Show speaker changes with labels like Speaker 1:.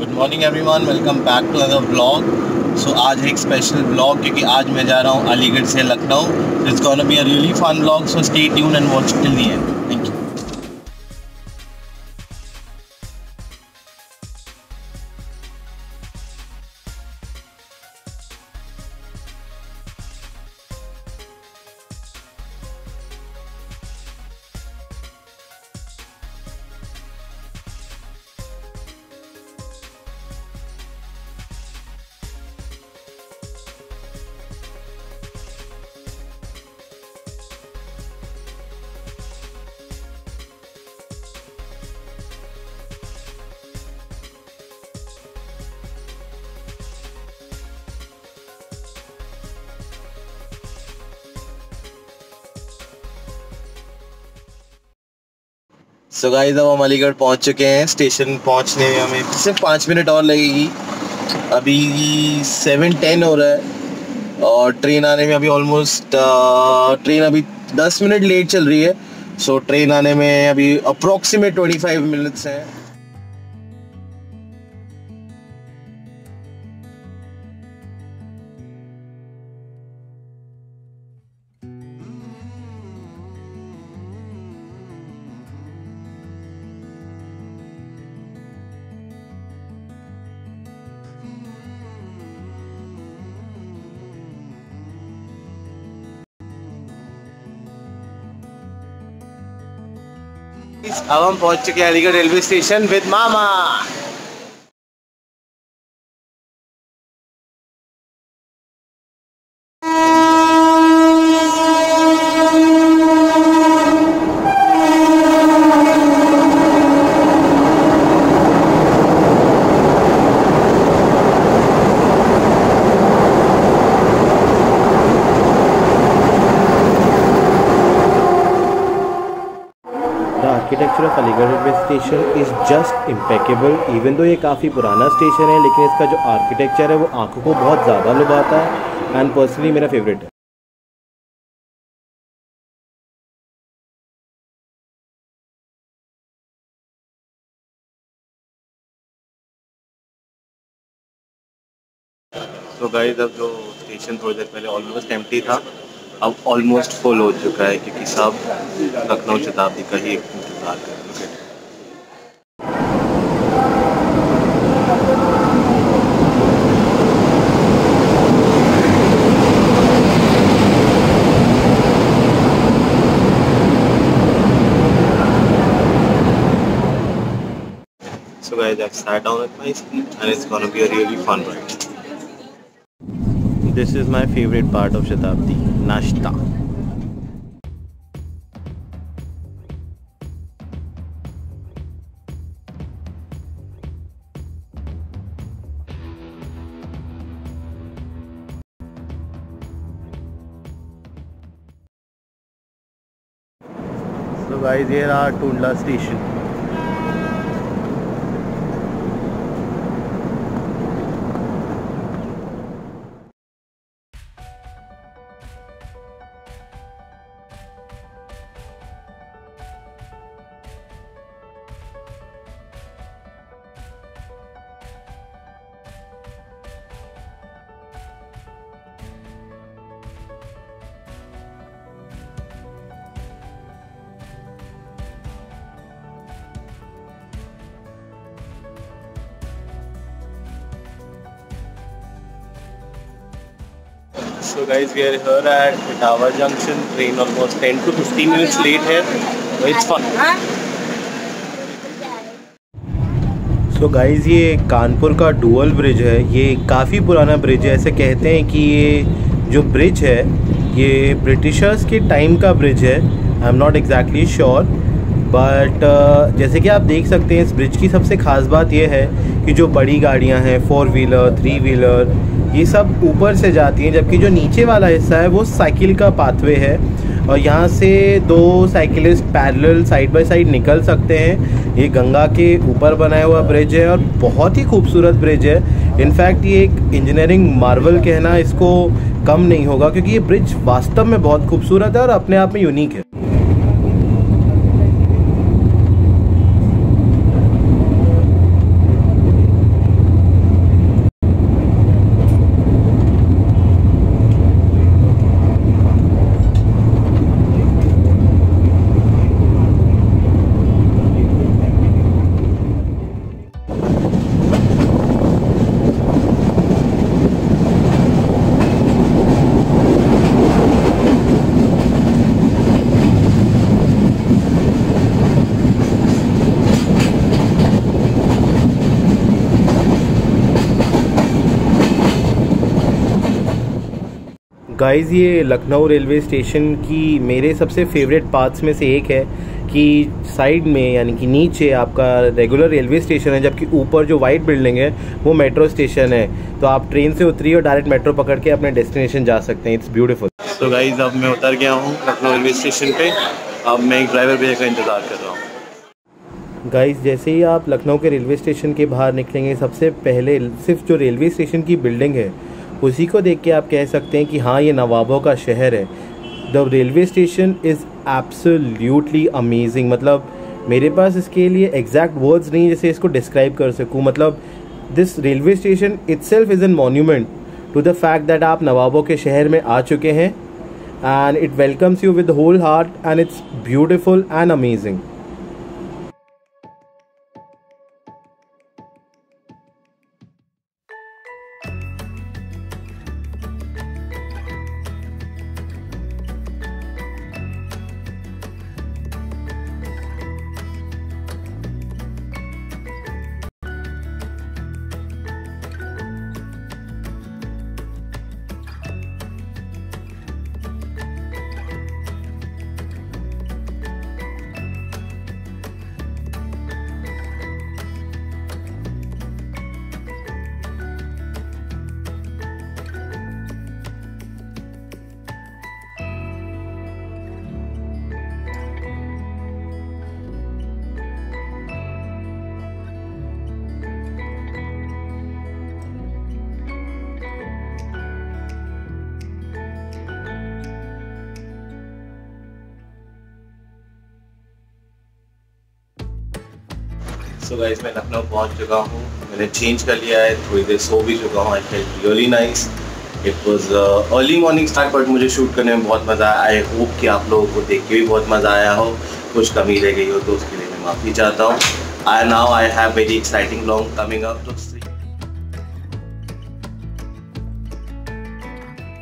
Speaker 1: Good morning everyone welcome back to other blog so आज है एक स्पेशल ब्लॉग क्योंकि आज मैं जा रहा हूँ अलीगढ़ से Lucknow. It's gonna be a really fun blog so stay tune and watch till the end so guys अब हम अलीगढ़ पहुँच चुके हैं। स्टेशन पहुँचने में हमें सिर्फ़ पाँच मिनट और लगेगी। अभी सेवन टेन हो रहा है और ट्रेन आने में अभी ऑलमोस्ट ट्रेन अभी दस मिनट लेट चल रही है। सो so, ट्रेन आने में अभी अप्रोक्सीमेट ट्वेंटी फाइव मिनट्स हैं। अब हम पहुँच चुके हैं Aligarh railway station with mama.
Speaker 2: Architecture of Aligarh railway station is just impeccable even though ये काफ़ी पुराना स्टेशन है, लेकिन इसका जो आर्किटेक्चर है, वो आँखों को बहुत ज़्यादा लुभाता है एंड पर्सनली मेरा फेवरेट है।
Speaker 1: तो गाइस अब जो स्टेशन थोड़ी देर पहले ऑलमोस्ट एम्प्टी था, अब ऑलमोस्ट फुल हो चुका है, क्योंकि सब लखनऊ शताब्दी का ही इंतज़ार So guys, I've sat down at my seat and it's gonna be a really fun ride.
Speaker 2: This is my favorite part of Shatabdi, Nashta. तो गाइस ये रहा Tundla station
Speaker 1: So guys, we are here at Itawa Junction. Train almost 10 to 15 minutes late here. But it's.
Speaker 2: So so guys ये कानपुर का dual bridge है ये काफ़ी पुराना bridge है ऐसे कहते हैं कि ये जो ब्रिज है ये ब्रिटिशर्स के टाइम का ब्रिज है I am not exactly sure but जैसे कि आप देख सकते हैं इस ब्रिज की सबसे ख़ास बात यह है कि जो बड़ी गाड़ियाँ हैं फोर व्हीलर थ्री व्हीलर ये सब ऊपर से जाती हैं, जबकि जो नीचे वाला हिस्सा है, वो साइकिल का पाथवे है। और यहाँ से दो cyclist parallel side by side निकल सकते हैं। ये गंगा के ऊपर बनाया हुआ ब्रिज है और बहुत ही खूबसूरत ब्रिज है। इनफैक्ट ये एक इंजीनियरिंग मार्वल कहना इसको कम नहीं होगा, क्योंकि ये ब्रिज वास्तव में बहुत खूबसूरत है और अपने आप में यूनिक है। गाइस ये लखनऊ रेलवे स्टेशन की मेरे सबसे फेवरेट पार्ट्स में से एक है कि साइड में यानी कि नीचे आपका रेगुलर रेलवे स्टेशन है जबकि ऊपर जो वाइट बिल्डिंग है वो मेट्रो स्टेशन है। तो आप ट्रेन से उतरिए और डायरेक्ट मेट्रो पकड़ के अपने डेस्टिनेशन जा सकते हैं। इट्स ब्यूटीफुल
Speaker 1: तो गाइज़ अब मैं उतर गया हूँ लखनऊ रेलवे स्टेशन पे। अब मैं एक ड्राइवर भैया का इंतज़ार कर रहा हूँ।
Speaker 2: गाइस जैसे ही आप लखनऊ के रेलवे स्टेशन के बाहर निकलेंगे सबसे पहले सिर्फ़ जो रेलवे स्टेशन की बिल्डिंग है उसी को देख के आप कह सकते हैं कि हाँ ये नवाबों का शहर है। The railway station is absolutely amazing मतलब मेरे पास इसके लिए एग्जैक्ट वर्ड्स नहीं जैसे इसको डिस्क्राइब कर सकूँ। मतलब this railway station itself is an monument to the fact that आप नवाबों के शहर में आ चुके हैं। And it welcomes you with whole heart and it's beautiful and amazing
Speaker 1: so guys मैं लखनऊ पहुँच चुका हूँ। मैंने चेंज कर लिया है, थोड़ी देर सो भी चुका हूँ। I felt really nice it was early morning start but मुझे शूट करने में बहुत मज़ा आया। आई होप कि आप लोगों को देख के भी बहुत मज़ा आया हो। कुछ कमी रह गई हो तो उसके लिए मैं माफ़ी चाहता हूँ। I now I have very exciting long coming up तो